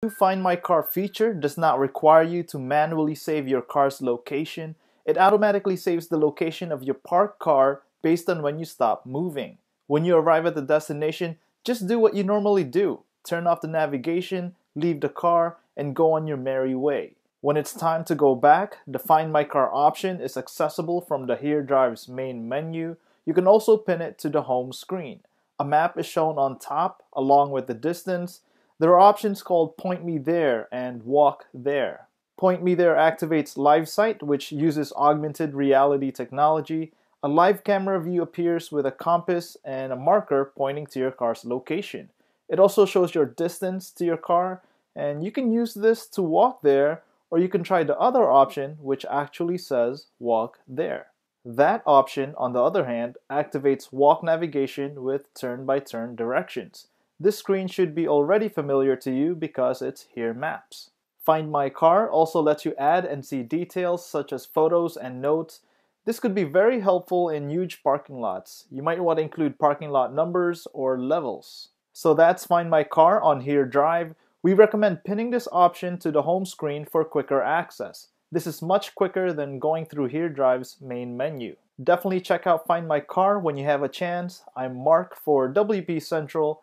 The Find My Car feature does not require you to manually save your car's location. It automatically saves the location of your parked car based on when you stop moving. When you arrive at the destination, just do what you normally do. Turn off the navigation, leave the car, and go on your merry way. When it's time to go back, the Find My Car option is accessible from the Here Drive's main menu. You can also pin it to the home screen. A map is shown on top along with the distance. There are options called Point Me There and Walk There. Point Me There activates Live Sight, which uses augmented reality technology. A live camera view appears with a compass and a marker pointing to your car's location. It also shows your distance to your car, and you can use this to walk there, or you can try the other option, which actually says Walk There. That option, on the other hand, activates walk navigation with turn by turn directions. This screen should be already familiar to you because it's Here Maps. Find My Car also lets you add and see details such as photos and notes. This could be very helpful in huge parking lots. You might want to include parking lot numbers or levels. So that's Find My Car on Here Drive. We recommend pinning this option to the home screen for quicker access. This is much quicker than going through Here Drive's main menu. Definitely check out Find My Car when you have a chance. I'm Mark for WP Central.